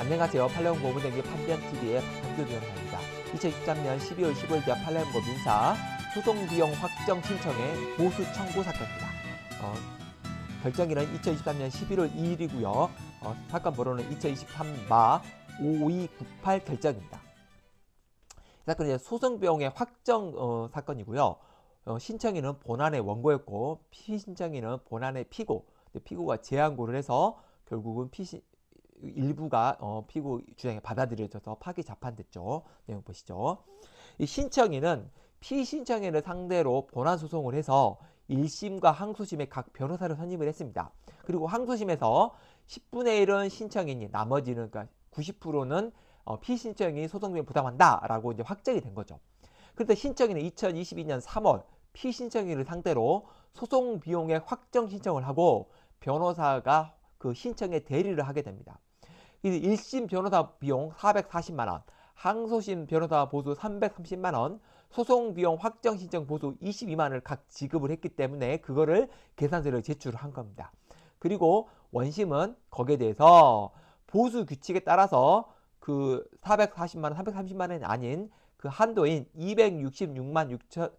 안녕하세요. 팔레온 고 문행기 판변TV의 박한규 변호사입니다. 2013년 12월 15일 팔레온고 민사 소송비용 확정 신청의 보수 청구 사건입니다. 어, 결정일은 2023년 11월 2일이고요. 어, 사건 번호는 2023마 5298 결정입니다. 이 사건은 소송비용의 확정 어, 사건이고요. 어, 신청인은 본안의 원고였고 피신청인은 본안의 피고, 피고가 재항고를 해서 결국은 피신 일부가 어, 피고 주장에 받아들여져서 파기 재판됐죠. 내용 보시죠. 이 신청인은 피신청인을 상대로 본안 소송을 해서 1심과 항소심에 각 변호사를 선임을 했습니다. 그리고 항소심에서 10분의 1은 신청인이 나머지는 그러니까 90%는 어, 피신청인이 소송비용 부담한다라고 이제 확정이 된 거죠. 그런데 신청인은 2022년 3월 피신청인을 상대로 소송 비용의 확정 신청을 하고 변호사가 그 신청에 대리를 하게 됩니다. 1심 변호사 비용 440만원, 항소심 변호사 보수 330만원, 소송 비용 확정 신청 보수 22만원을 각 지급을 했기 때문에 그거를 계산서를 제출을 한 겁니다. 그리고 원심은 거기에 대해서 보수 규칙에 따라서 그 440만원, 330만원이 아닌 그 한도인 266만 6천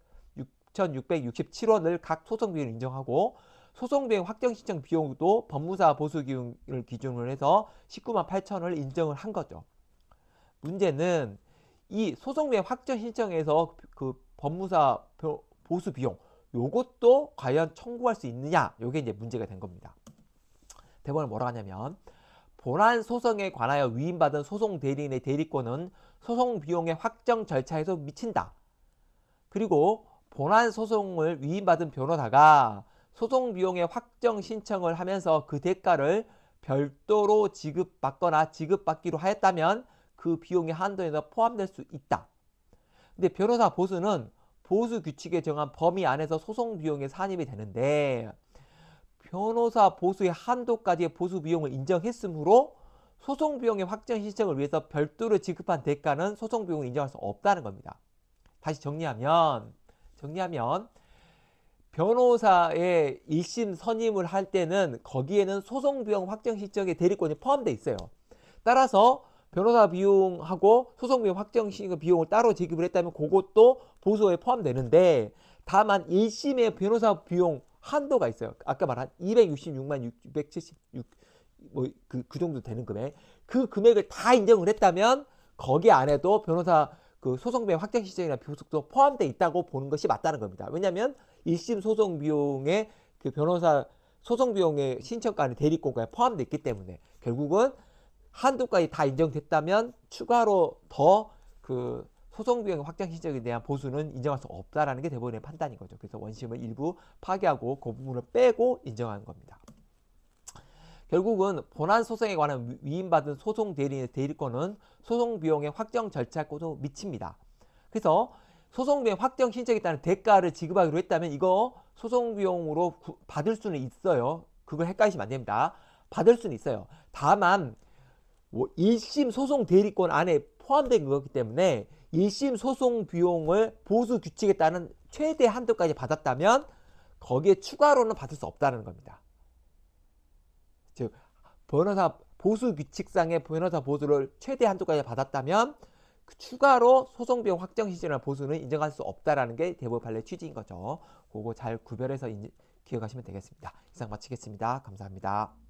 6,667원을 각 소송 비용을 인정하고 소송 비용 확정 신청 비용도 법무사 보수 기준을 기준으로 해서 19만 8천원을 인정을 한 거죠. 문제는 이 소송 비용 확정 신청에서 그 법무사 보수 비용 요것도 과연 청구할 수 있느냐 요게 이제 문제가 된 겁니다. 대법원 뭐라고 하냐면 본안 소송에 관하여 위임받은 소송 대리인의 대리권은 소송 비용의 확정 절차에서 미친다. 그리고 본안 소송을 위임받은 변호사가 소송 비용의 확정 신청을 하면서 그 대가를 별도로 지급받거나 지급받기로 하였다면 그 비용의 한도에서 포함될 수 있다. 근데 변호사 보수는 보수 규칙에 정한 범위 안에서 소송 비용에 산입이 되는데 변호사 보수의 한도까지의 보수 비용을 인정했으므로 소송 비용의 확정 신청을 위해서 별도로 지급한 대가는 소송 비용을 인정할 수 없다는 겁니다. 다시 정리하면 정리하면 변호사의 1심 선임을 할 때는 거기에는 소송 비용 확정 신청의 대리권이 포함되어 있어요. 따라서 변호사 비용하고 소송 비용 확정 신청 비용을 따로 지급을 했다면 그것도 보수에 포함되는데 다만 1심의 변호사 비용 한도가 있어요. 아까 말한 266만 676 뭐그 그 정도 되는 금액. 그 금액을 다 인정을 했다면 거기 안에도 변호사 그 소송비용 확정 신청이나 비속도 포함되어 있다고 보는 것이 맞다는 겁니다. 왜냐하면 1심 소송 비용에 그 변호사 소송 비용의 신청가는 대리권까지 포함되어 있기 때문에 결국은 한도까지 다 인정됐다면 추가로 더 그 소송 비용 확정 신청에 대한 보수는 인정할 수 없다라는 게 대법원의 판단인 거죠. 그래서 원심을 일부 파기하고 그 부분을 빼고 인정하는 겁니다. 결국은 본안 소송에 관한 위임받은 소송 대리인의 대리권은 소송 비용의 확정 절차고도 미칩니다. 그래서 소송 비용 확정 신청에 따른 대가를 지급하기로 했다면 이거 소송 비용으로 받을 수는 있어요. 그걸 헷갈리시면 안 됩니다. 받을 수는 있어요. 다만 1심 뭐 소송 대리권 안에 포함된 거기 때문에 1심 소송 비용을 보수 규칙에 따른 최대 한도까지 받았다면 거기에 추가로는 받을 수 없다는 겁니다. 즉 변호사 보수 규칙상의 변호사 보수를 최대 한도까지 받았다면 그 추가로 소송 비용 확정 시즌이나 보수는 인정할 수 없다라는 게 대법원 판례 취지인 거죠. 그거 잘 구별해서 기억하시면 되겠습니다. 이상 마치겠습니다. 감사합니다.